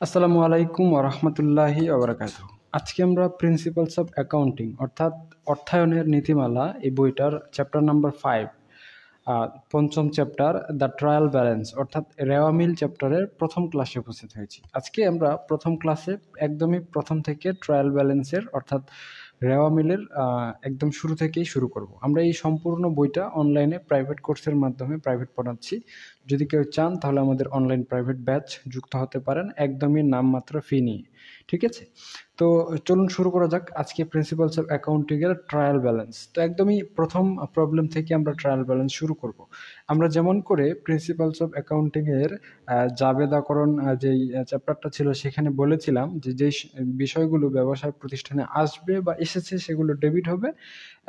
আসসালামু আলাইকুম ওরহমতুল্লাহি ওবরাকাত আজকে আমরা প্রিন্সিপালস অফ অ্যাকাউন্টিং অর্থাৎ অর্থায়নের নীতিমালা এই বইটার চ্যাপ্টার নাম্বার ফাইভ পঞ্চম চ্যাপ্টার দ্য ট্রায়াল ব্যালেন্স অর্থাৎ রেওয়ামিল চ্যাপ্টারের প্রথম ক্লাসে উপস্থিত হয়েছি। আজকে আমরা প্রথম ক্লাসে একদমই প্রথম থেকে ট্রায়াল ব্যালেন্সের অর্থাৎ রেওয়া মিলের একদম শুরু থেকেই শুরু করব। আমরা এই সম্পূর্ণ বইটা অনলাইনে প্রাইভেট কোর্সের মাধ্যমে প্রাইভেট পড়াচ্ছি। যদি কেউ চান, তাহলে আমাদের অনলাইন প্রাইভেট ব্যাচ যুক্ত হতে পারেন। একদমই নামমাত্র ফি নিয়ে, ঠিক আছে? তো চলুন শুরু করা যাক। আজকে প্রিন্সিপালস অফ অ্যাকাউন্টিংয়ের ট্রায়াল ব্যালেন্স তো একদমই প্রথম প্রবলেম থেকে আমরা ট্রায়াল ব্যালেন্স শুরু করব। আমরা যেমন করে প্রিন্সিপালস অফ অ্যাকাউন্টিংয়ের জাবেদাকরণ যেই চ্যাপ্টারটা ছিল সেখানে বলেছিলাম যে যেই বিষয়গুলো ব্যবসায় প্রতিষ্ঠানে আসবে বা এসেছে সেগুলো ডেবিট হবে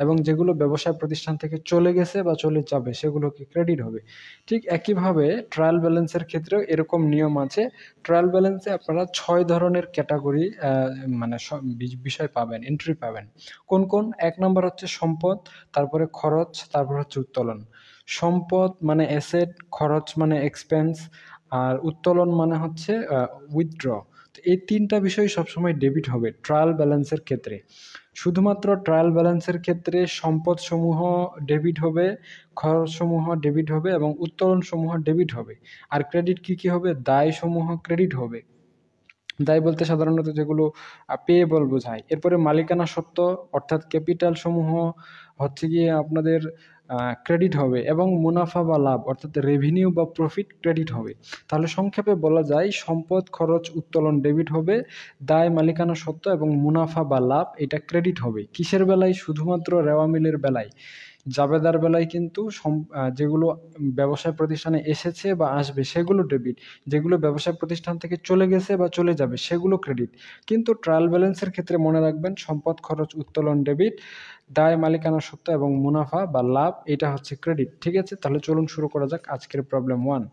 এবং যেগুলো ব্যবসায় প্রতিষ্ঠান থেকে চলে গেছে বা চলে যাবে সেগুলোকে ক্রেডিট হবে। ঠিক একইভাবে ট্রায়াল ব্যালেন্সের ক্ষেত্রেও এরকম নিয়ম আছে। ট্রায়াল ব্যালেন্সে আপনারা ছয় ধরনের ক্যাটাগরি মানে বিষয় পাবেন এন্ট্রি পাবেন। কোন কোন? এক নম্বর হচ্ছে সম্পদ, তারপরে খরচ, তারপর হচ্ছে উত্তোলন। সম্পদ মানে অ্যাসেট খরচ মানে এক্সপেন্স আর উত্তোলন মানে হচ্ছে উইথড্র তো এই তিনটা বিষয় সবসময় ডেবিট হবে ট্রায়াল ব্যালেন্সের ক্ষেত্রে। শুধুমাত্র ট্রায়াল ব্যালেন্সের ক্ষেত্রে সম্পদসমূহ ডেবিট হবে, খরচসমূহ ডেবিট হবে এবং উত্তোলনসমূহ ডেবিট হবে। আর ক্রেডিট কি কি হবে? দায়সমূহ ক্রেডিট হবে। দায় বলতে সাধারণত যেগুলো পেয়েবল বোঝায়। এরপরে মালিকানা সত্ত্ব অর্থাৎ ক্যাপিটালসমূহ হচ্ছে গিয়ে আপনাদের ক্রেডিট হবে এবং মুনাফা বা লাভ, অর্থাৎ রেভিনিউ বা প্রফিট ক্রেডিট হবে। তাহলে সংক্ষেপে বলা যায়, সম্পদ, খরচ, উত্তোলন ডেবিট হবে, দায়, মালিকানা সত্ত্ব এবং মুনাফা বা লাভ, এটা ক্রেডিট হবে। কিসের বেলায়? শুধুমাত্র রেওয়া মিলের বেলায়। জাবেদার বেলায় কিন্তু যেগুলো ব্যবসায় প্রতিষ্ঠানে এসেছে বা আসবে সেগুলো ডেবিট যেগুলো ব্যবসায় প্রতিষ্ঠান থেকে চলে গেছে বা চলে যাবে সেগুলো ক্রেডিট কিন্তু ট্রায়াল ব্যালেন্সের ক্ষেত্রে মনে রাখবেন, সম্পদ খরচ, উত্তোলন ডেবিট দায় মালিকানা সত্য এবং মুনাফা বা লাভ, এটা হচ্ছে ক্রেডিট ঠিক আছে? তাহলে চলুন শুরু করা যাক আজকের প্রবলেম ওয়ান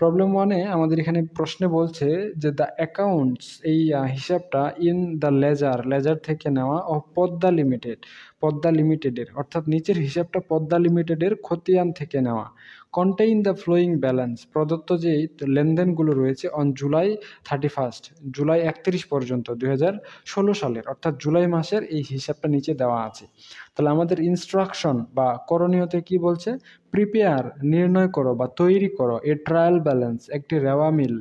প্রবলেম ওয়ানে আমাদের এখানে প্রশ্নে বলছে যে দ্য অ্যাকাউন্টস এই হিসাবটা ইন দ্য লেজার লেজার থেকে নেওয়া ও পদ্মা লিমিটেড পদ্মা লিমিটেডের, অর্থাৎ নিচের হিসাবটা পদ্মা লিমিটেডের খতিয়ান থেকে নেওয়া। কন্টেইন দ্য ফ্লোয়িং ব্যালেন্স প্রদত্ত যে লেনদেনগুলো রয়েছে on July thirty first July একত্রিশ পর্যন্ত দু হাজার ষোলো সালের, অর্থাৎ জুলাই মাসের এই হিসাবটা নিচে দেওয়া আছে। তাহলে আমাদের ইনস্ট্রাকশন বা করণীয়তে কি বলছে? প্রিপেয়ার নির্ণয় করো বা তৈরি করো এ ট্রায়াল ব্যালেন্স একটি রেওয়া মিল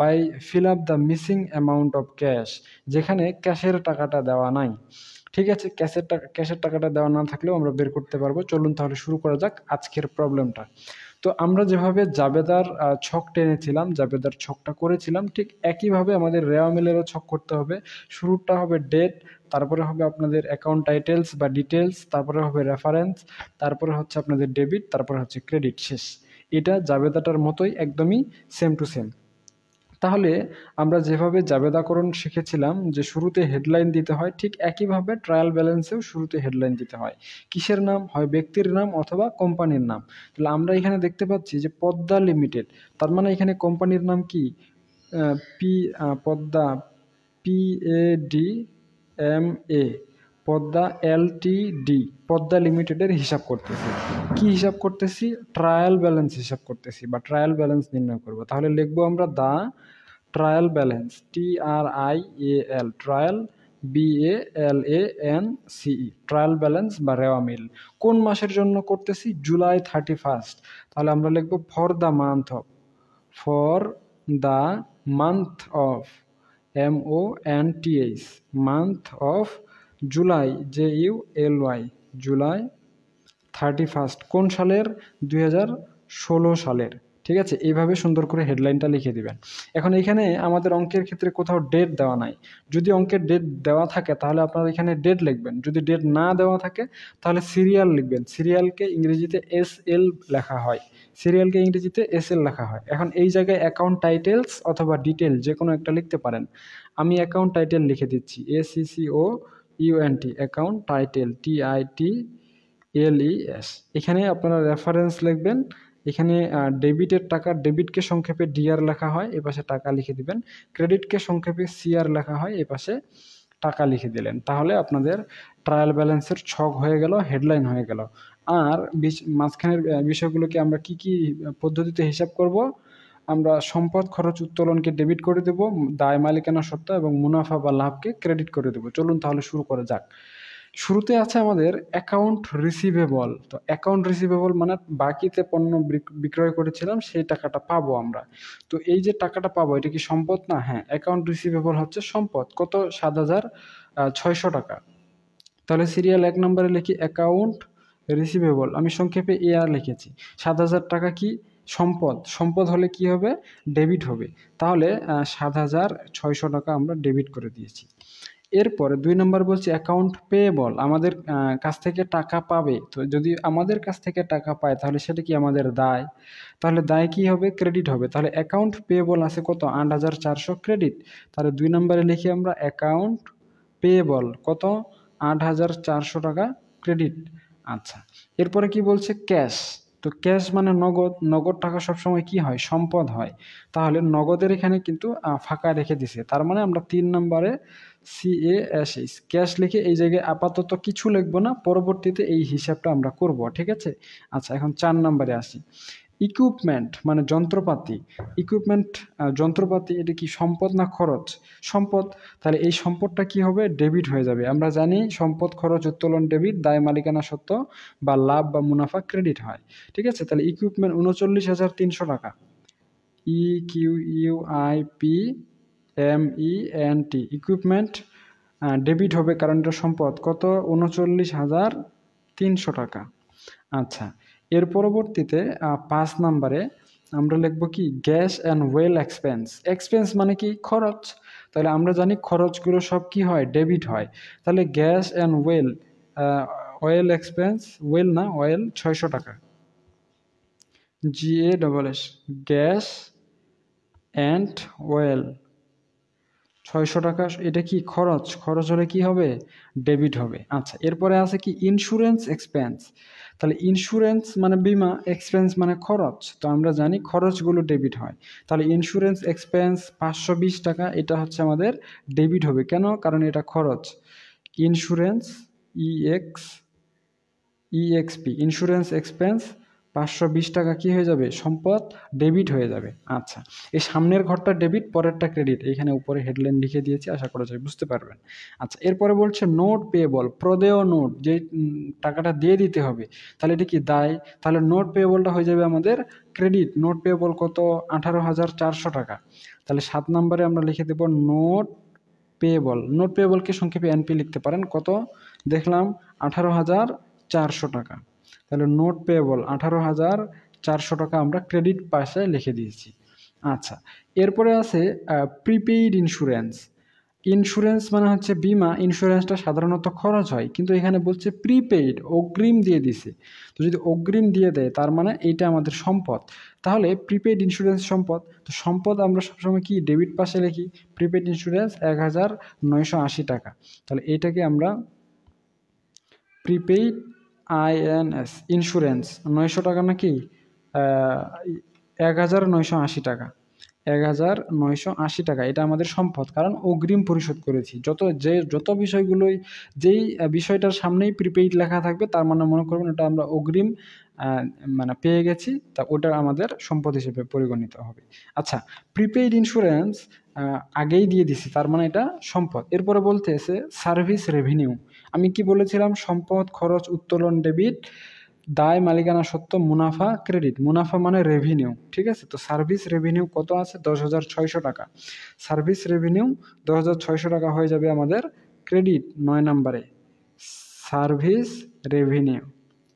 by fill up the missing amount of cash যেখানে ক্যাশের টাকাটা দেওয়া নাই। ঠিক আছে ক্যাশের টাকা ক্যাশের টাকাটা দেওয়া না থাকলেও আমরা বের করতে পারব। চলুন তাহলে শুরু করা যাক আজকের প্রবলেমটা। তো আমরা যেভাবে জাবেদার ছক টেনেছিলাম, জাবেদার ছকটা করেছিলাম, ঠিক একইভাবে আমাদের রেওয়া মিলেরও ছক করতে হবে। শুরুটা হবে ডেট তারপরে হবে আপনাদের অ্যাকাউন্ট টাইটেলস বা ডিটেলস তারপরে হবে রেফারেন্স তারপরে হচ্ছে আপনাদের ডেবিট তারপরে হচ্ছে ক্রেডিট শেষ। এটা জাবেদাটার মতোই একদমই সেম টু সেম তাহলে আমরা যেভাবে জাবেদাকরণ শিখেছিলাম যে শুরুতে হেডলাইন দিতে হয়, ঠিক একইভাবে ট্রায়াল ব্যালেন্সেও শুরুতে হেডলাইন দিতে হয়। কিসের নাম? হয় ব্যক্তির নাম অথবা কোম্পানির নাম। তাহলে আমরা এখানে দেখতে পাচ্ছি যে পদ্মা লিমিটেড তার মানে এখানে কোম্পানির নাম কি? P Padma P A D M A Padma L T D Padma লিমিটেডের হিসাব করতেছি। কি হিসাব করতেছি? ট্রায়াল ব্যালেন্স হিসাব করতেছি বা ট্রায়াল ব্যালেন্স নির্ণয় করব। তাহলে লিখব আমরা the trial balance, T R I A L, trial B A L A N C E trial balance বা রেওয়া মিল। কোন মাসের জন্য করতেছি? July thirty first. তাহলে আমরা লিখব for the month of, for the month of, M O N T H, month of July, J U L Y, July thirty first, কোন সালের? দুই হাজার ষোলো সালের। ঠিক আছে? এইভাবে সুন্দর করে হেডলাইনটা লিখে দিবেন। এখন এখানে আমাদের অঙ্কের ক্ষেত্রে কোথাও ডেট দেওয়া নাই। যদি অঙ্কের ডেট দেওয়া থাকে, তাহলে আপনারা এখানে ডেট লিখবেন। যদি ডেট না দেওয়া থাকে, তাহলে সিরিয়াল লিখবেন। সিরিয়ালকে ইংরেজিতে এস এল লেখা হয়। সিরিয়ালকে ইংরেজিতে এস এল লেখা হয়। এখন এই জায়গায় অ্যাকাউন্ট টাইটেলস অথবা ডিটেল যে কোনো একটা লিখতে পারেন। আমি অ্যাকাউন্ট টাইটেল লিখে দিচ্ছি। A C U N T account title T I T L S এখানে আপনারা রেফারেন্স লিখবেন, এখানে ডেবিটের টাকা ডেবিটকে সংক্ষেপে ডিআর লেখা হয়, এ পাশে টাকা লিখে দিবেন। ক্রেডিটকে সংক্ষেপে সিআর লেখা হয়, এ পাশে টাকা লিখে দিলেন। তাহলে আপনাদের ট্রায়াল ব্যালেন্সের ছক হয়ে গেল হেডলাইন হয়ে গেল। আর মাঝখানের বিষয়গুলোকে আমরা কি কি পদ্ধতিতে হিসাব করব? আমরা সম্পদ, খরচ, উত্তোলনকে ডেবিট করে দেব, দায় মালিকানা সত্ত্ব এবং মুনাফা বা লাভকে ক্রেডিট করে দেব। চলুন তাহলে শুরু করা যাক। শুরুতে আছে আমাদের অ্যাকাউন্ট রিসিভেবল তো অ্যাকাউন্ট রিসিভেবল মানে বাকিতে পণ্য বিক্রয় করেছিলাম, সেই টাকাটা পাবো আমরা। তো এই যে টাকাটা পাবো, এটা কি সম্পদ? না হ্যাঁ অ্যাকাউন্ট রিসিভেবল হচ্ছে সম্পদ। কত? সাত হাজার ছয়শো টাকা। তাহলে সিরিয়াল এক নম্বরে লিখি অ্যাকাউন্ট রিসিভেবল আমি সংক্ষেপে এ আর লিখেছি। সাত হাজার টাকা কি? সম্পদ সম্পদ হলে কি হবে? ডেবিট হবে। তাহলে সাত হাজার ছয়শো টাকা আমরা ডেবিট করে দিয়েছি। এরপরে দুই নম্বর বলছি অ্যাকাউন্ট পেয়েবল আমাদের কাছ থেকে টাকা পাবে। তো যদি আমাদের কাছ থেকে টাকা পায়, তাহলে সেটা কি আমাদের দায়? তাহলে দায় কি হবে? ক্রেডিট হবে। তাহলে অ্যাকাউন্ট পেয়েবল আছে কত? আট হাজার চারশো ক্রেডিট তাহলে দুই নম্বরে লিখি আমরা অ্যাকাউন্ট পেয়েবল কত? আট হাজার চারশো টাকা ক্রেডিট আচ্ছা। এরপরে কি বলছে? ক্যাশ তো ক্যাশ মানে নগদ নগদ টাকা সবসময় কি হয়? সম্পদ হয়। তাহলে নগদের এখানে কিন্তু ফাঁকা রেখে দিছে। তার মানে আমরা তিন নম্বরে C A S H cash লিখে এই জায়গায় আপাতত কিছু লিখব না, পরবর্তীতে এই হিসাবটা আমরা করব, ঠিক আছে? আচ্ছা এখন চার নম্বরে আসি। ইকুইপমেন্ট মানে যন্ত্রপাতি। ইকুইপমেন্ট যন্ত্রপাতি, এটা কি সম্পদ না খরচ? সম্পদ, তাহলে এই সম্পদটা কি হবে? ডেবিট হয়ে যাবে। আমরা জানি সম্পদ, খরচ, উত্তোলন ডেবিট দায়, মালিকানা সত্ত্ব বা লাভ বা মুনাফা ক্রেডিট হয়। ঠিক আছে? তাহলে ইকুইপমেন্ট উনচল্লিশ হাজার তিনশো টাকা। E Q U I P M E N T equipment debit হবে কারণ এটা সম্পদ। কত? উনচল্লিশ হাজার তিনশো টাকা। আচ্ছা। এর পরবর্তীতে পাঁচ নাম্বারে আমরা লিখব কি? Gas and oil expense. Expense মানে কি? খরচ। তাহলে আমরা জানি খরচগুলো সব কি হয়? ডেবিট হয়। তাহলে gas and oil oil expense, oil না অয়েল ছয়শো টাকা। G A double S gas and oil. ছয়শো টাকা, এটা কি খরচ? খরচ হলে কি হবে? ডেবিট হবে। আচ্ছা এরপরে আছে কি? Insurance expense. তাহলে ইন্স্যুরেন্স মানে বিমা এক্সপেন্স মানে খরচ। তো আমরা জানি খরচগুলো ডেবিট হয়। তাহলে ইন্স্যুরেন্স এক্সপেন্স পাঁচশো বিশ টাকা, এটা হচ্ছে আমাদের ডেবিট হবে। কেন? কারণ এটা খরচ। Insurance E X E X P insurance expense পাঁচশো বিশ টাকা কি হয়ে যাবে? সম্পদ ডেবিট হয়ে যাবে। আচ্ছা এই সামনের ঘরটা ডেবিট পরেরটা ক্রেডিট এখানে উপরে হেডলাইন লিখে দিয়েছি, আশা করা যায় বুঝতে পারবেন। আচ্ছা এরপরে বলছে নোট পেয়েবল প্রদেয় নোট যে টাকাটা দিয়ে দিতে হবে, তাহলে এটা কি দায়? তাহলে নোট পেয়েবলটা হয়ে যাবে আমাদের ক্রেডিট নোট পেয়েবল কত? আঠারো হাজার চারশো টাকা। তাহলে সাত নম্বরে আমরা লিখে দেব নোট পেয়েবল নোট পেয়েবলকে সংক্ষেপে এনপি লিখতে পারেন? কত? দেখলাম আঠারো হাজার চারশো টাকা। তাহলে নোট পেয়েবল আঠারো হাজার চারশো টাকা আমরা ক্রেডিট পাশে লিখে দিয়েছি। আচ্ছা এরপরে আছে প্রিপেইড ইন্স্যুরেন্স। ইন্স্যুরেন্স মানে হচ্ছে বিমা, ইন্স্যুরেন্সটা সাধারণত খরচ হয়, কিন্তু এখানে বলছে প্রিপেইড, অগ্রিম দিয়ে দিছে। তো যদি অগ্রিম দিয়ে দেয়, তার মানে এইটা আমাদের সম্পদ। তাহলে প্রিপেইড ইন্স্যুরেন্স সম্পদ, তো সম্পদ আমরা সবসময় কি, ডেবিট পাশে লিখি? প্রিপেইড ইন্স্যুরেন্স এক হাজার নয়শো আশি টাকা। তাহলে এইটাকে আমরা প্রিপেইড আইএনএস ইন্স্যুরেন্স, নয়শো টাকা নাকি? এক হাজার নয়শো আশি টাকা। এক হাজার নয়শো আশি টাকা, এটা আমাদের সম্পদ, কারণ অগ্রিম পরিশোধ করেছি। যত যে, যত বিষয়গুলোই, যেই বিষয়টার সামনেই প্রিপেইড লেখা থাকবে, তার মানে মনে করবেন এটা আমরা অগ্রিম মানে পেয়ে গেছি, তা ওটা আমাদের সম্পদ হিসেবে পরিগণিত হবে। আচ্ছা প্রিপেইড ইন্স্যুরেন্স আগেই দিয়ে দিছি, তার মানে এটা সম্পদ। এরপরে বলতে এসে সার্ভিস রেভিনিউ আমি কি বলেছিলাম? সম্পদ, খরচ, উত্তোলন, ডেবিট, দায়, মালিকানা সত্ত্ব, মুনাফা, ক্রেডিট। মুনাফা মানে রেভিনিউ ঠিক আছে? তো সার্ভিস রেভিনিউ কত আছে? দশ হাজার ছয়শো টাকা। সার্ভিস রেভিনিউ দশ হাজার ছয়শো টাকা হয়ে যাবে আমাদের ক্রেডিট নয় নাম্বারে। সার্ভিস রেভিনিউ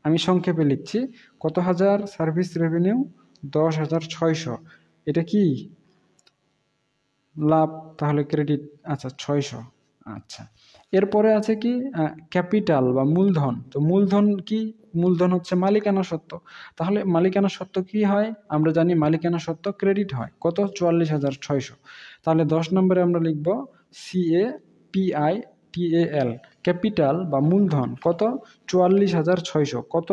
আমি সংক্ষেপে লিখছি। কত হাজার সার্ভিস রেভিনিউ দশ হাজার ছয়শো। এটা কি? লাভ, তাহলে ক্রেডিট আচ্ছা ছয়শো। আচ্ছা। এরপরে আছে কি ক্যাপিটাল বা মূলধন। তো মূলধন কি? মূলধন হচ্ছে মালিকানা সত্ত্ব। তাহলে মালিকানা সত্ত্ব কি হয়? আমরা জানি মালিকানা সত্ত্ব ক্রেডিট হয়। কত? চুয়াল্লিশ হাজার ছয়শো। তাহলে দশ নম্বরে আমরা লিখব C A P I T A L capital বা মূলধন। কত? চুয়াল্লিশ হাজার ছয়শো। কত?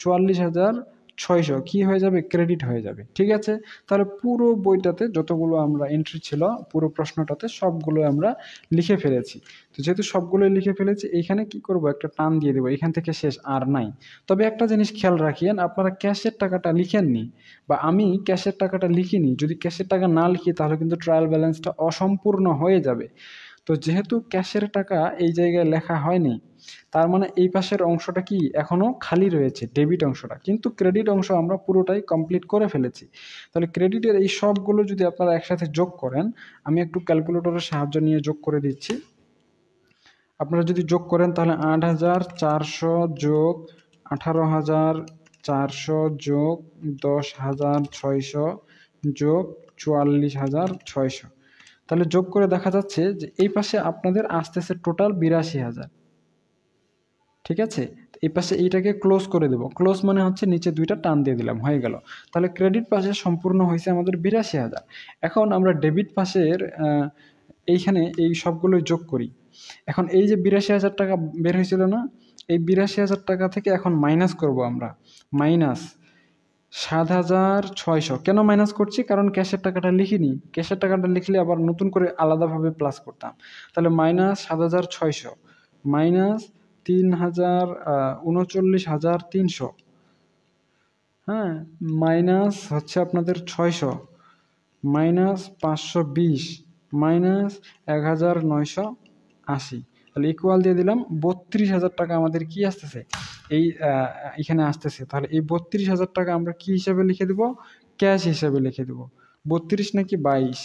চুয়াল্লিশ হাজার ছয়শো, কি হয়ে যাবে? ক্রেডিট হয়ে যাবে। ঠিক আছে? তাহলে পুরো বইটাতে যতগুলো আমরা এন্ট্রি ছিল, পুরো প্রশ্নটাতে সবগুলো আমরা লিখে ফেলেছি। তো যেহেতু সবগুলোই লিখে ফেলেছি, এইখানে কি করব? একটা টান দিয়ে দেবো। এখান থেকে শেষ, আর নাই। তবে একটা জিনিস খেয়াল রাখিয়েন, আপনারা ক্যাশের টাকাটা লিখেননি বা আমি ক্যাশের টাকাটা লিখিনি। যদি ক্যাশের টাকা না লিখি, তাহলে কিন্তু ট্রায়াল ব্যালেন্সটা অসম্পূর্ণ হয়ে যাবে। তো যেহেতু ক্যাশের টাকা এই জায়গায় লেখা হয়নি, তার মানে এই পাশের অংশটা কি এখনও খালি রয়েছে, ডেবিট অংশটা? কিন্তু ক্রেডিট অংশ আমরা পুরোটাই কমপ্লিট করে ফেলেছি। তাহলে ক্রেডিটের এই সবগুলো যদি আপনারা একসাথে যোগ করেন, আমি একটু ক্যালকুলেটরের সাহায্য নিয়ে যোগ করে দিচ্ছি। আপনারা যদি যোগ করেন তাহলে আট হাজার চারশো যোগ আঠারো হাজার চারশো যোগ দশ হাজার ছয়শো যোগ চুয়াল্লিশ হাজার ছয়শো। তাহলে যোগ করে দেখা যাচ্ছে যে এই পাশে আপনাদের আসতেছে টোটাল বিরাশি হাজার। ঠিক আছে? এই পাশে এইটাকে ক্লোজ করে দেব। ক্লোজ মানে হচ্ছে নিচে দুইটা টান দিয়ে দিলাম, হয়ে গেল। তাহলে ক্রেডিট পাশে সম্পূর্ণ হয়েছে আমাদের বিরাশি হাজার। এখন আমরা ডেবিট পাশের এইখানে এই সবগুলোই যোগ করি। এখন এই যে বিরাশি হাজার টাকা বের হয়েছিল না, এই বিরাশি হাজার টাকা থেকে এখন মাইনাস করব আমরা। মাইনাস সাত হাজার ছয়শো। কেন মাইনাস করছি? কারণ ক্যাশের টাকাটা লিখিনি। ক্যাশের টাকাটা লিখলে আবার নতুন করে আলাদাভাবে প্লাস করতাম। তাহলে মাইনাস সাত হাজার ছয়শো মাইনাস তিন হাজার উনচল্লিশ হাজার তিনশো। হ্যাঁ মাইনাস হচ্ছে আপনাদের ছয়শো মাইনাস পাঁচশো বিশ মাইনাস এক হাজার নয়শো আশি। তাহলে ইকুয়াল দিয়ে দিলাম, বত্রিশ হাজার টাকা আমাদের কি আসতেছে? এই এখানে আসতেছে। তাহলে এই বত্রিশ হাজার টাকা আমরা কি হিসাবে লিখে দেব? ক্যাশ হিসাবে লিখে দেব। বত্রিশ নাকি বাইশ?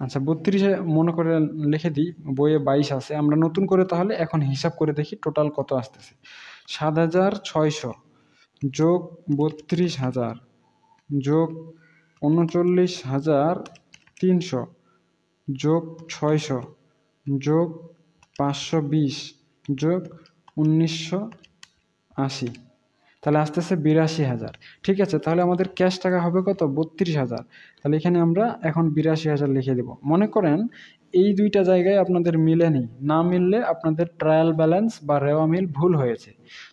আচ্ছা বত্রিশে মনে করে লিখে দিই, বইয়ে বাইশ আছে। আমরা নতুন করে তাহলে এখন হিসাব করে দেখি টোটাল কত আসতেছে। সাত হাজার ছয়শো যোগ বত্রিশ হাজার যোগ উনচল্লিশ হাজার তিনশো। যোগ ছয়শো, যোগ পাঁচশো বিশ, যোগ উনিশশো আশি। তাহলে আসতেছে বিরাশি হাজার। ঠিক আছে, তাহলে আমাদের ক্যাশ টাকা হবে কত? বত্রিশ হাজার। তাহলে এখানে আমরা এখন বিরাশি হাজার লিখে দেব। মনে করেন এই দুইটা জায়গায় আপনাদের মিলেনি না মিললে আপনাদের ট্রায়াল ব্যালেন্স বা রেওয়া মিল ভুল হয়েছে।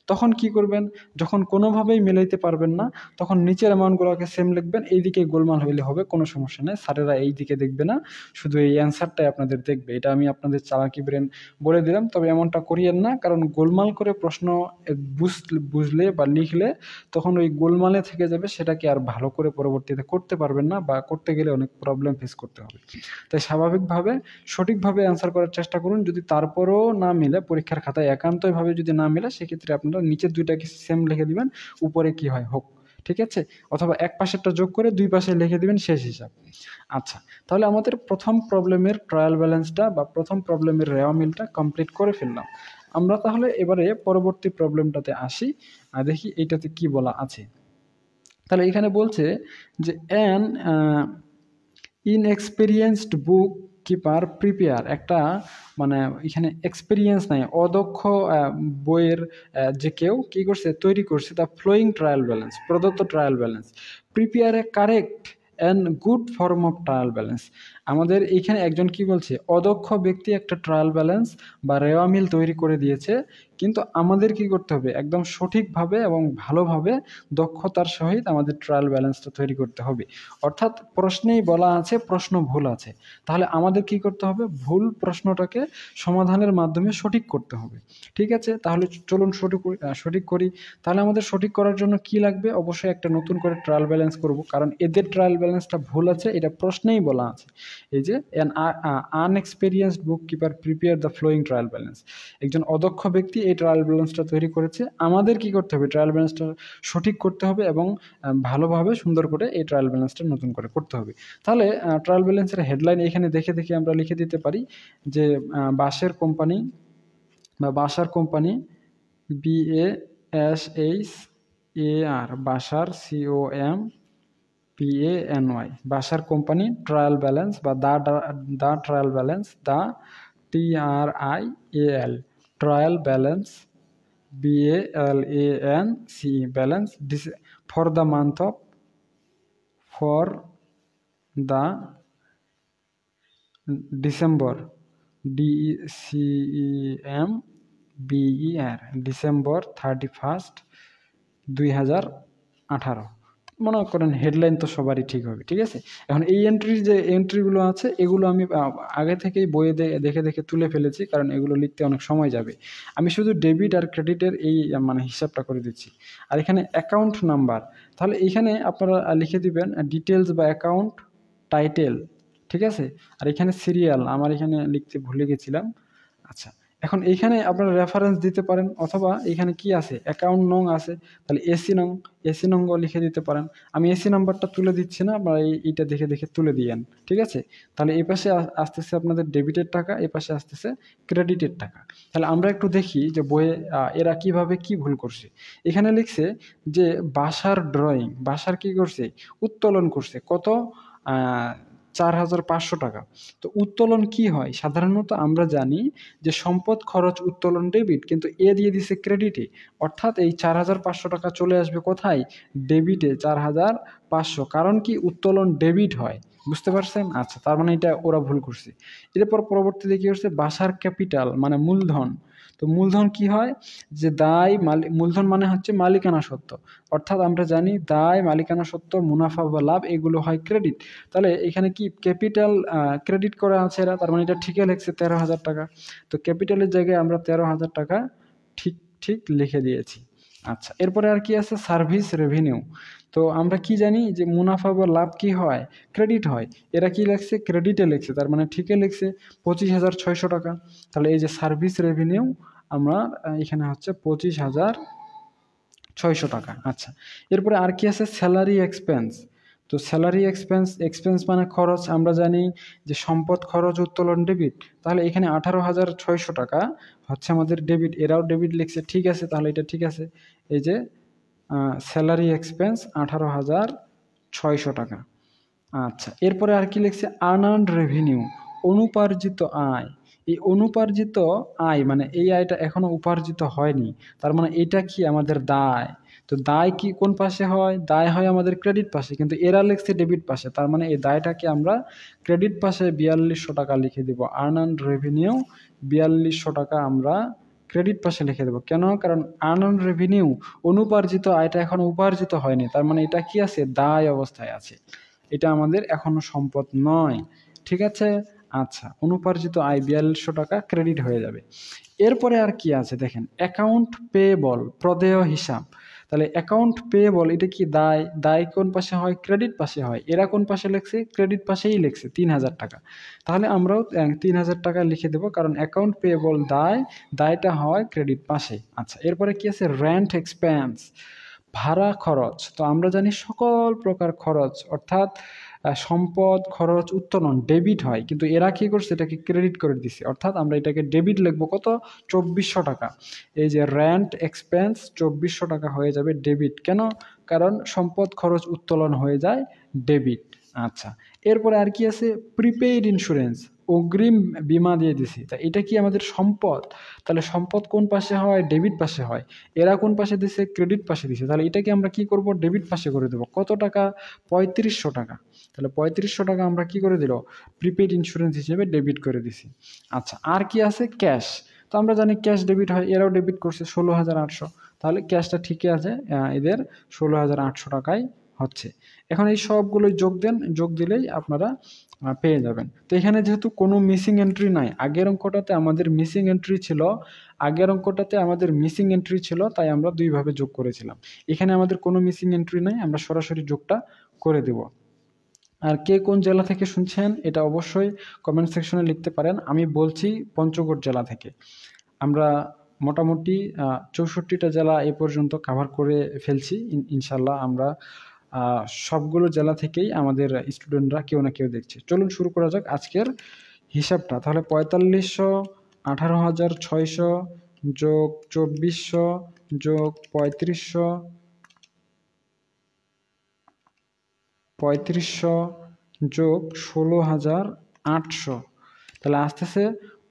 তখন কি করবেন? যখন কোনোভাবেই মিলাইতে পারবেন না, তখন নিচের অ্যামাউন্টগুলোকে সেম লিখবেন এই দিকে গোলমাল হইলে হবে, কোনো সমস্যা নেই। স্যারেরা এই দিকে দেখবে না, শুধু এই অ্যান্সারটাই আপনাদের দেখবে। এটা আমি আপনাদের চালাকি ব্রেন বলে দিলাম, তবে এমনটা করিয়েন না, কারণ গোলমাল করে প্রশ্ন বুঝলে বা লিখলে তখন ওই গোলমালে থেকে যাবে, সেটাকে আর ভালো করে পরবর্তীতে করতে পারবেন না বা করতে গেলে অনেক প্রবলেম ফেস করতে হবে। তাই স্বাভাবিকভাবে সঠিকভাবে অ্যান্সার করার চেষ্টা করুন, যদি তারপরও না মিলে, পরীক্ষার খাতায় একান্তভাবে যদি না মিলে, সেক্ষেত্রে আপনারা নিচের দুইটাকে সেম লিখে দিবেন, উপরে কি হয় হোক, ঠিক আছে? অথবা এক পাশেরটা যোগ করে দুই পাশে লিখে দিবেন, শেষ হিসাব। আচ্ছা তাহলে আমাদের প্রথম প্রবলেমের ট্রায়াল ব্যালেন্সটা বা প্রথম প্রবলেমের রেওয়া মিলটা কমপ্লিট করে ফেললাম। আমরা তাহলে এবারে পরবর্তী প্রবলেমটাতে আসি। আর দেখি এইটাতে কি বলা আছে। তাহলে এখানে বলছে যে an inexperienced bookkeeper prepare একটা মানে এখানে এক্সপিরিয়েন্স নাই, অদক্ষ বইয়ের যে কেউ কী করছে, তৈরি করছে দ্য ফ্লোয়িং ট্রায়াল ব্যালেন্স প্রদত্ত trial balance প্রিপেয়ারে correct and good form of trial balance আমাদের এইখানে একজন কি বলছে, অদক্ষ ব্যক্তি একটা ট্রায়াল ব্যালেন্স বা রেওয়া মিল তৈরি করে দিয়েছে কিন্তু আমাদের কি করতে হবে? একদম সঠিকভাবে এবং ভালোভাবে দক্ষতার সহিত আমাদের ট্রায়াল ব্যালেন্সটা তৈরি করতে হবে। অর্থাৎ প্রশ্নেই বলা আছে, প্রশ্ন ভুল আছে। তাহলে আমাদের কি করতে হবে? ভুল প্রশ্নটাকে সমাধানের মাধ্যমে সঠিক করতে হবে। ঠিক আছে? তাহলে চলুন সঠিক সঠিক করি। তাহলে আমাদের সঠিক করার জন্য কি লাগবে? অবশ্যই একটা নতুন করে ট্রায়াল ব্যালেন্স করব। কারণ এদের ট্রায়াল ব্যালেন্সটা ভুল আছে, এটা প্রশ্নেই বলা আছে। এই যে an unexperienced bookkeeper prepare the following trial balance একজন অদক্ষ ব্যক্তি এই ট্রায়াল ব্যালেন্সটা তৈরি করেছে। আমাদের কি করতে হবে? ট্রায়াল ব্যালেন্সটা সঠিক করতে হবে এবং ভালোভাবে সুন্দর করে এই ট্রায়াল ব্যালেন্সটা নতুন করে করতে হবে। তাহলে ট্রায়াল ব্যালেন্সের হেডলাইন এখানে দেখে দেখে আমরা লিখে দিতে পারি যে বাসের কোম্পানি বা Bashar company B A S H A R Bashar C O M P N Y Bashar company trial balance বা the the trial balance the T R trial balance B A L A N C E balance this for the month of for the December D E C E মনে করেন headline তো সবারই ঠিক হবে, ঠিক আছে? এখন এই এন্ট্রি যে এন্ট্রিগুলো আছে, এগুলো আমি আগে থেকেই বইয়ে দেখে দেখে তুলে ফেলেছি, কারণ এগুলো লিখতে অনেক সময় যাবে। আমি শুধু ডেবিট আর ক্রেডিটের এই মানে হিসাবটা করে দিচ্ছি। আর এখানে অ্যাকাউন্ট নাম্বার তাহলে এইখানে আপনারা লিখে দিবেন ডিটেলস বা অ্যাকাউন্ট টাইটেল ঠিক আছে? আর এখানে সিরিয়াল আমার এখানে লিখতে ভুলে গেছিলাম। আচ্ছা এখন এইখানে আপনারা রেফারেন্স দিতে পারেন অথবা এখানে কি আছে? অ্যাকাউন্ট নং আছে, তাহলে এসি নং এসি নংও লিখে দিতে পারেন। আমি এসি নাম্বারটা তুলে দিচ্ছি না আপনারা এইটা দেখে দেখে তুলে দিয়েন ঠিক আছে? তাহলে এই পাশে আসতেছে আপনাদের ডেবিটের টাকা, এই পাশে আসতেছে ক্রেডিটের টাকা। তাহলে আমরা একটু দেখি যে বইয়ে এরা কীভাবে কি ভুল করছে। এখানে লিখছে যে, বাসার ড্রয়িং বাসার কি করছে? উত্তোলন করছে। কত চার হাজার পাঁচশো টাকা। তো উত্তোলন কি হয়? সাধারণত আমরা জানি যে সম্পদ খরচ উত্তোলন ডেবিট, কিন্তু এ দিয়ে দিছে ক্রেডিটে অর্থাৎ এই চার হাজার পাঁচশো টাকা চলে আসবে কোথায়? ডেবিটে চার হাজার পাঁচশো। কারণ কি? উত্তোলন ডেবিট হয়। বুঝতে পারছেন? আচ্ছা তার মানে এটা ওরা ভুল করছে। এরপর পরবর্তীতে কি হচ্ছে বাসার ক্যাপিটাল মানে মূলধন তো মূলধন কি হয়? যে দায় মালিক মূলধন মানে হচ্ছে মালিকানা সত্ত্ব। অর্থাৎ আমরা জানি দায়, মালিকানা সত্ত্ব, মুনাফা বা লাভ এগুলো হয় ক্রেডিট তাহলে এখানে কি ক্যাপিটাল ক্রেডিট করা আছে এরা? তার মানে এটা ঠিকই লেখছে তেরো হাজার টাকা। তো ক্যাপিটালের জায়গায় আমরা তেরো হাজার টাকা ঠিক ঠিক লিখে দিয়েছি। আচ্ছা এরপরে আর কি আছে সার্ভিস রেভিনিউ তো আমরা কি জানি যে মুনাফা বা লাভ কি হয়? ক্রেডিট হয়। এরা কি লিখছে? ক্রেডিটে লিখছে। তার মানে ঠিকই লিখছে। পঁচিশ হাজার ছয়শো টাকা। তাহলে এই যে সার্ভিস রেভিনিউ আমরা এখানে হচ্ছে পঁচিশ হাজার ছয়শো টাকা। আচ্ছা এরপরে আর কি আছে? স্যালারি এক্সপেন্স তো স্যালারি এক্সপেন্স এক্সপেন্স মানে খরচ, আমরা জানি যে সম্পদ, খরচ, উত্তোলন ডেবিট তাহলে এখানে আঠারো হাজার ছয়শো টাকা হচ্ছে আমাদের ডেবিট এরাও ডেবিট লিখছে, ঠিক আছে, তাহলে এটা ঠিক আছে। এই যে স্যালারি এক্সপেন্স আঠারো হাজার ছয়শো টাকা। আচ্ছা এরপরে আর কি লিখছে? আর্ন রেভিনিউ অনুপার্জিত আয়। এই অনুপার্জিত আয় মানে এই আয়টা এখনও উপার্জিত হয়নি। তার মানে এটা কি আমাদের দায়? তো দায় কি কোন পাশে হয়? দায় হয় আমাদের ক্রেডিট পাশে। কিন্তু এরা লিখছে ডেবিট পাশে। তার মানে এই দায়টাকে আমরা ক্রেডিট পাশে বিয়াল্লিশশো টাকা লিখে দেবো। আর্ন রেভিনিউ বিয়াল্লিশশো টাকা আমরা ক্রেডিট পাশে লিখে দেবো। কেন? কারণ আর্ন রেভিনিউ অনুপার্জিত আয়টা এখনও উপার্জিত হয়নি। তার মানে এটা কি আছে? দায় অবস্থায় আছে। এটা আমাদের এখনও সম্পদ নয়। ঠিক আছে? আচ্ছা অনুপার্জিত আয় বিয়াল্লিশশো টাকা ক্রেডিট হয়ে যাবে। এরপরে আর কি আছে? দেখেন অ্যাকাউন্ট পেয়েবল প্রদেয় হিসাব। তাহলে অ্যাকাউন্ট পেয়েবল এটা কি দায়? দায় কোন পাশে হয়? ক্রেডিট পাশে হয়। এরা কোন পাশে লেখছে? ক্রেডিট পাশেই লেখছে, তিন হাজার টাকা। তাহলে আমরাও তিন হাজার টাকা লিখে দেবো, কারণ অ্যাকাউন্ট পেয়েবল দায়, দায়টা হয় ক্রেডিট পাশে। আচ্ছা এরপরে কি আছে? র্যান্ট এক্সপেন্স ভাড়া খরচ। তো আমরা জানি সকল প্রকার খরচ, অর্থাৎ সম্পদ, খরচ, উত্তোলন ডেবিট হয়। কিন্তু এরা কী করছে? এটাকে ক্রেডিট করে দিছে। অর্থাৎ আমরা এটাকে ডেবিট লিখব কত? চব্বিশশো টাকা। এই যে র্যান্ট এক্সপেন্স চব্বিশশো টাকা হয়ে যাবে ডেবিট কেন? কারণ সম্পদ, খরচ, উত্তোলন হয়ে যায় ডেবিট আচ্ছা। এরপরে আর কি আছে? প্রিপেইড ইন্স্যুরেন্স অগ্রিম বিমা দিয়ে দিছি। তা এটা কি আমাদের সম্পদ? তাহলে সম্পদ কোন পাশে হয়? ডেবিট পাশে হয়। এরা কোন পাশে দিছে? ক্রেডিট পাশে দিছে। তাহলে এটাকে আমরা কি করব? ডেবিট পাশে করে দেবো। কত টাকা? পঁয়ত্রিশশো টাকা। তাহলে পঁয়ত্রিশশো টাকা আমরা কি করে দিল? প্রিপেড ইন্স্যুরেন্স হিসেবে ডেবিট করে দিছি। আচ্ছা আর কি আছে? ক্যাশ। তো আমরা জানি ক্যাশ ডেবিট হয়, এরাও ডেবিট করছে ষোলো হাজার আটশো। তাহলে ক্যাশটা ঠিকই আছে এদের ষোলো হাজার আটশো টাকায় হচ্ছে। এখন এই সবগুলোই যোগ দেন, যোগ দিলেই আপনারা পেয়ে যাবেন। তো এখানে যেহেতু কোনো মিসিং এন্ট্রি নাই, আগের অঙ্কটাতে আমাদের মিসিং এন্ট্রি ছিল, আগের অঙ্কটাতে আমাদের মিসিং এন্ট্রি ছিল, তাই আমরা দুইভাবে যোগ করেছিলাম। এখানে আমাদের কোনো মিসিং এন্ট্রি নাই, আমরা সরাসরি যোগটা করে দেব। আর কে কোন জেলা থেকে শুনছেন, এটা অবশ্যই কমেন্ট সেকশনে লিখতে পারেন। আমি বলছি পঞ্চগড় জেলা থেকে। আমরা মোটামুটি চৌষট্টিটা জেলা এ পর্যন্ত কাভার করে ফেলছি। ইনশাল্লাহ আমরা সবগুলো জেলা থেকেই আমাদের স্টুডেন্টরা কেউ না কেউ দেখছে। চলুন শুরু করা যাক আজকের হিসাবটা। তাহলে পঁয়তাল্লিশশো, আঠারো হাজার ছয়শো যোগ চব্বিশশো, যোগ পঁয়ত্রিশশো পঁয়ত্রিশশো যোগ ষোলো হাজার আটশো। তাহলে আসতেছে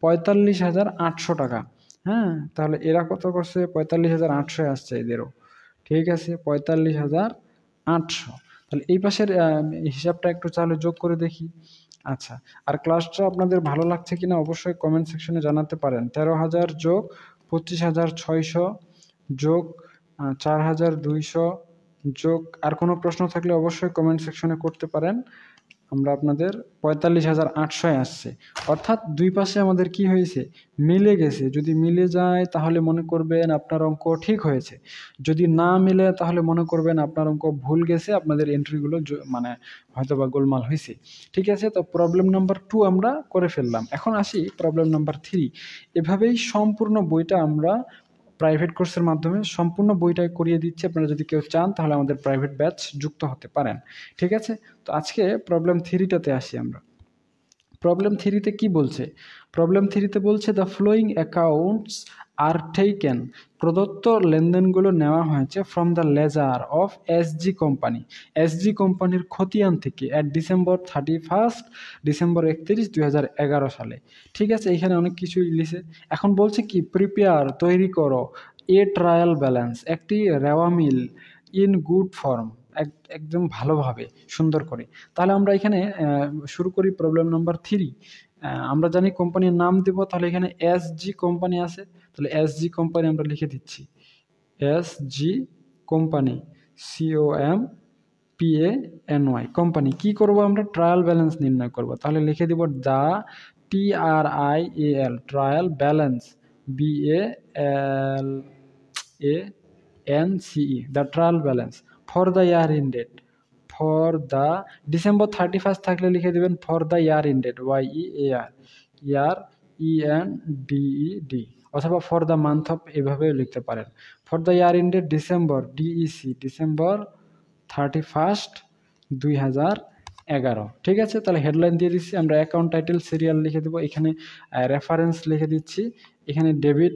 পঁয়তাল্লিশ হাজার আটশো টাকা। হ্যাঁ তাহলে এরা কত করছে? পঁয়তাল্লিশ হাজার আটশো আসছে এদেরও। ঠিক আছে, পঁয়তাল্লিশ হাজার আটশো। তাহলে এই পাশের হিসাবটা একটু চালু যোগ করে দেখি। আচ্ছা আর ক্লাসটা আপনাদের ভালো লাগছে কিনা অবশ্যই কমেন্ট সেকশনে জানাতে পারেন। তেরো হাজার যোগ পঁচিশ হাজার ছয়শো যোগ চার হাজার দুইশো যোগ, আর কোনো প্রশ্ন থাকলে অবশ্যই কমেন্ট সেকশনে করতে পারেন। আমরা আপনাদের পঁয়তাল্লিশ হাজার আটশোয় আসছে। অর্থাৎ দুই পাশে আমাদের কি হয়েছে? মিলে গেছে। যদি মিলে যায়, তাহলে মনে করবেন আপনার অঙ্ক ঠিক হয়েছে। যদি না মিলে, তাহলে মনে করবেন আপনার অঙ্ক ভুল গেছে, আপনাদের এন্ট্রিগুলো মানে হয়তো বা গোলমাল হয়েছে। ঠিক আছে? তো প্রবলেম নাম্বার টু আমরা করে ফেললাম। এখন আসি প্রবলেম নাম্বার থ্রি এভাবেই সম্পূর্ণ বইটা আমরা প্রাইভেট কোর্সের মাধ্যমে সম্পূর্ণ বইটাই করিয়ে দিচ্ছে। আপনারা যদি কেউ চান, তাহলে আমাদের প্রাইভেট ব্যাচ যুক্ত হতে পারেন। ঠিক আছে? তো আজকে প্রবলেম থিরিটাতে আসি আমরা। প্রবলেম থিরিতে কি বলছে? প্রবলেম থিরিতে বলছে the following accounts are taken প্রদত্ত লেনদেনগুলো নেওয়া হয়েছে from the ledger of S G company S G কোম্পানির খতিয়ান থেকে at December thirty first December একত্রিশ, দুই সালে। ঠিক আছে, এখানে অনেক কিছুই লিখে এখন বলছে কি প্রিপেয়ার তৈরি করো এ ট্রায়াল ব্যালেন্স একটি রেওয়া মিল ইন গুড ফর্ম এক, একদম ভালোভাবে, সুন্দর করে। তাহলে আমরা এখানে শুরু করি প্রবলেম নাম্বার থ্রি আমরা জানি কোম্পানির নাম দেব, তাহলে এখানে এস জি কোম্পানি আছে, তাহলে এস জি কোম্পানি আমরা লিখে দিচ্ছি। S G company C O M P A N Y company কী করব আমরা? ট্রায়াল ব্যালেন্স নির্ণয় করব। তাহলে লিখে দিব the T R I A L trial balance B A L A N C E the trial balance for the year ended for the December thirty first থাকলে লিখে দেবেন for the year ended Y E A R year E N D E D অথবা for the month of এভাবেও লিখতে পারেন। For the year ended December D E C December thirty first দুই হাজার এগারো। ঠিক আছে, তাহলে হেডলাইন দিয়ে দিচ্ছি, আমরা অ্যাকাউন্ট টাইটেল সিরিয়াল লিখে দেবো, এখানে রেফারেন্স লিখে দিচ্ছি, এখানে ডেবিট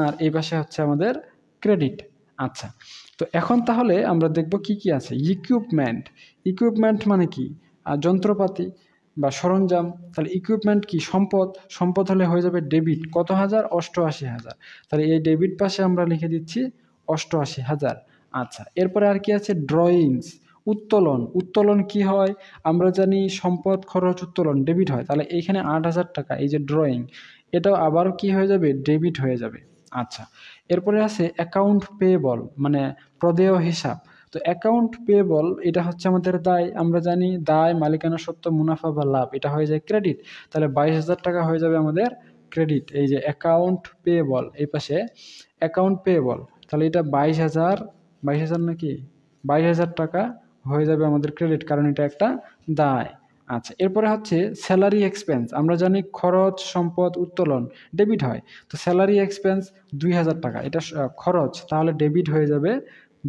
আর এই পাশে হচ্ছে আমাদের ক্রেডিট আচ্ছা তো এখন তাহলে আমরা দেখব কি কি আছে। ইকুইপমেন্ট ইকুইপমেন্ট মানে কি? যন্ত্রপাতি বা সরঞ্জাম, তাহলে ইকুইপমেন্ট কি? সম্পদ সম্পদ হলে হয়ে যাবে ডেবিট কত হাজার? অষ্টআশি হাজার। তাহলে এই ডেবিট পাশে আমরা লিখে দিচ্ছি অষ্টআশি হাজার। আচ্ছা এরপরে আর কি আছে? ড্রয়িংস উত্তোলন। উত্তোলন কি হয়? আমরা জানি সম্পদ, খরচ, উত্তোলন ডেবিট হয়। তাহলে এইখানে আট হাজার টাকা, এই যে ড্রয়িং এটাও আবার কি হয়ে যাবে? ডেবিট হয়ে যাবে। আচ্ছা এরপরে আছে অ্যাকাউন্ট পেয়েবল মানে প্রদেয় হিসাব। তো অ্যাকাউন্ট পেয়েবল এটা হচ্ছে আমাদের দায়। আমরা জানি দায়, মালিকানা সত্ত্ব মুনাফা বা লাভ, এটা হয়ে যায় ক্রেডিট তাহলে বাইশ হাজার টাকা হয়ে যাবে আমাদের ক্রেডিট এই যে অ্যাকাউন্ট পেয়েবল এই পাশে অ্যাকাউন্ট পেয়েবল তাহলে এটা বাইশ হাজার বাইশ হাজার নাকি? বাইশ হাজার টাকা হয়ে যাবে আমাদের ক্রেডিট কারণ এটা একটা দায়। আচ্ছা এরপরে হচ্ছে স্যালারি এক্সপেন্স আমরা জানি খরচ, সম্পদ, উত্তোলন ডেবিট হয়। তো স্যালারি এক্সপেন্স দুই হাজার টাকা, এটা খরচ, তাহলে ডেবিট হয়ে যাবে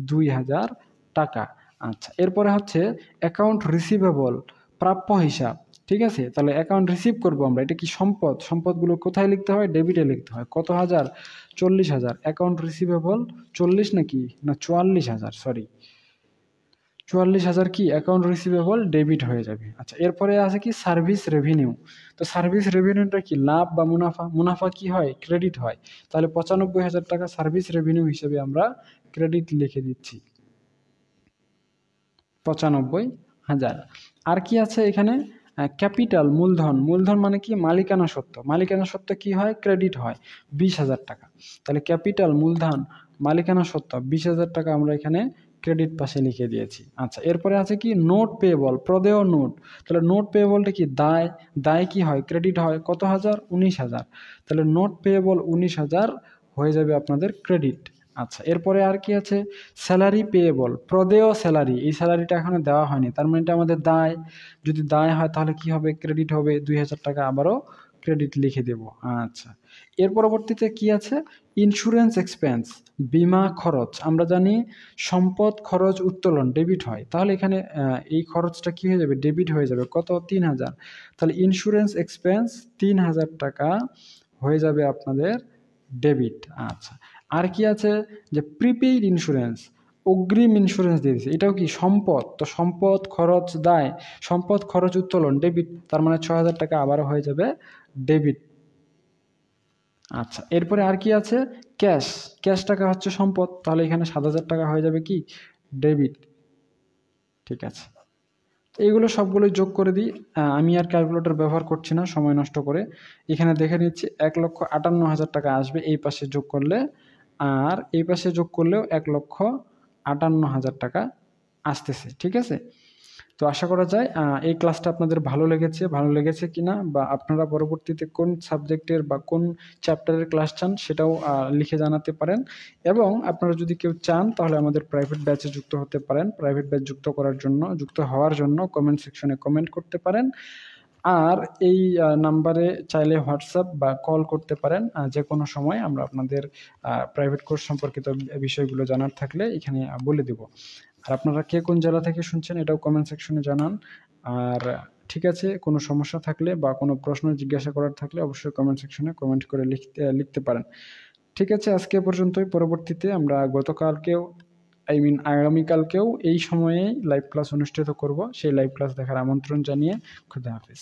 দুই হাজার টাকা। আচ্ছা এরপরে হচ্ছে অ্যাকাউন্ট রিসিভেবল প্রাপ্য হিসাব, ঠিক আছে? তাহলে অ্যাকাউন্ট রিসিভ করব আমরা, এটা কি সম্পদ? সম্পদগুলো কোথায় লিখতে হয়? ডেবিটে লিখতে হয়। কত হাজার? চল্লিশ হাজার। অ্যাকাউন্ট রিসিভেবল চল্লিশ নাকি? না, চুয়াল্লিশ হাজার সরি চুয়াল্লিশ হাজার কি অ্যাকাউন্ট রিসিভেবল ডেবিট হয়ে যাবে। আচ্ছা এরপরে আছে কি সার্ভিস রেভিনিউ তো সার্ভিস রেভিনিউটা কি? লাভ বা মুনাফা? মুনাফা কি হয়? ক্রেডিট হয়। তাহলে পঁচানব্বই হাজার টাকা সার্ভিস রেভিনিউ হিসেবে আমরা ক্রেডিট লিখে দিচ্ছি। পঁচানব্বই হাজার। আর কি আছে এখানে? ক্যাপিটাল মূলধন। মূলধন মানে কি? মালিকানা সত্ত্ব মালিকানা সত্ত্ব কি হয়? ক্রেডিট হয়। বিশ হাজার টাকা। তাহলে ক্যাপিটাল মূলধন, মালিকানা সত্ত্ব বিশ হাজার টাকা আমরা এখানে ক্রেডিট পাশে লিখে দিয়েছি। আচ্ছা এরপরে আছে কি? নোট পেয়েবল প্রদেয় নোট তাহলে নোট পেয়েবলটা কি? দায় দায় কি হয়? ক্রেডিট হয় কত হাজার? উনিশ হাজার। তাহলে নোট পেয়েবল উনিশ হাজার হয়ে যাবে আপনাদের ক্রেডিট আচ্ছা এরপরে আর কি আছে? স্যালারি পেয়েবল প্রদেয় স্যালারি এই স্যালারিটা এখনও দেওয়া হয়নি। তার মানে এটা আমাদের দায়। যদি দায় হয় তাহলে কি হবে? ক্রেডিট হবে। দুই হাজার টাকা আবারও ক্রেডিট লিখে দেব। আচ্ছা এর পরবর্তীতে কি আছে? ইন্স্যুরেন্স এক্সপেন্স বিমা খরচ। আমরা জানি সম্পদ, খরচ, উত্তোলন ডেবিট হয়। তাহলে এখানে এই খরচটা কি হয়ে যাবে? ডেবিট হয়ে যাবে। কত? তিন হাজার। তাহলে ইন্স্যুরেন্স এক্সপেন্স তিন হাজার টাকা হয়ে যাবে আপনাদের ডেবিট আচ্ছা। আর কি আছে? যে প্রিপেইড ইন্স্যুরেন্স অগ্রিম ইন্স্যুরেন্স দিয়ে দিচ্ছে এটাও কি সম্পদ? তো সম্পদ, খরচ, দায়। সম্পদ, খরচ, উত্তোলন ডেবিট তার মানে ছ হাজার টাকা আবারও হয়ে যাবে ডেবিট আচ্ছা এরপরে আর কি আছে? ক্যাশ। ক্যাশ টাকা হচ্ছে সম্পদ। তাহলে এখানে সাত হাজার টাকা হয়ে যাবে কি? ডেবিট। ঠিক আছে। এইগুলো সবগুলোই যোগ করে দিই। আমি আর ক্যালকুলেটর ব্যবহার করছি না, সময় নষ্ট করে। এখানে দেখে নিচ্ছি এক লক্ষ আটান্ন হাজার টাকা আসবে এই পাশে যোগ করলে। আর এই পাশে যোগ করলেও এক লক্ষ আটান্ন হাজার টাকা আসতেছে। ঠিক আছে? তো আশা করা যায় এই ক্লাসটা আপনাদের ভালো লেগেছে ভালো লেগেছে কিনা বা আপনারা পরবর্তীতে কোন সাবজেক্টের বা কোন চ্যাপ্টারের ক্লাস চান সেটাও লিখে জানাতে পারেন এবং আপনারা যদি কেউ চান তাহলে আমাদের প্রাইভেট ব্যাচে যুক্ত হতে পারেন, প্রাইভেট ব্যাচ যুক্ত করার জন্য, যুক্ত হওয়ার জন্য কমেন্ট সেকশনে কমেন্ট করতে পারেন আর এই নাম্বারে চাইলে হোয়াটসঅ্যাপ বা কল করতে পারেন যে কোনো সময় আমরা আপনাদের প্রাইভেট কোর্স সম্পর্কিত বিষয়গুলো জানার থাকলে এখানে বলে দেব। আর আপনারা কে কোন জেলা থেকে শুনছেন এটাও কমেন্ট সেকশনে জানান। আর ঠিক আছে, কোনো সমস্যা থাকলে বা কোনো প্রশ্ন জিজ্ঞাসা করার থাকলে অবশ্যই কমেন্ট সেকশনে কমেন্ট করে লিখতে লিখতে পারেন। ঠিক আছে, আজকে পর্যন্তই। পরবর্তীতে আমরা গতকালকেও আই মিন আগামীকালকেও এই সময়ে লাইভ ক্লাস অনুষ্ঠিত করব। সেই লাইভ ক্লাস দেখার আমন্ত্রণ জানিয়ে খুদা হাফিজ।